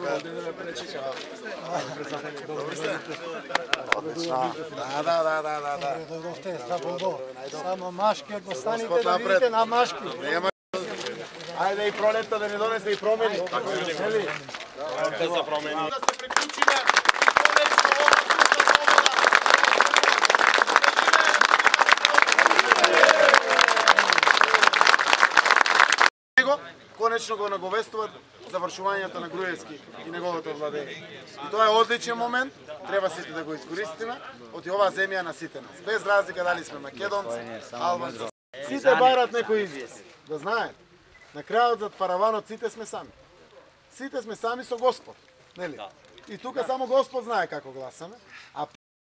Да. Да, да, да, да, да, да. До. Само машки, ако станете Господ да напред. видите на машки. Нема. Ајде и пролетта да ни донесе и промени. Нели? Те за промени. Да се приклучиме конечно Него конечно го наговестуваат завршувањето на Груевски и неговото владење. И тоа е одличен момент, треба сите да го искористиме, оти оваа земја на сите нас. Без разлика дали сме македонци, албанци. Сите барат некој извес. Да знаете, на крајот зад параванот сите сме сами. Сите сме сами со Господ, нели? И тука само Господ знае како гласаме, а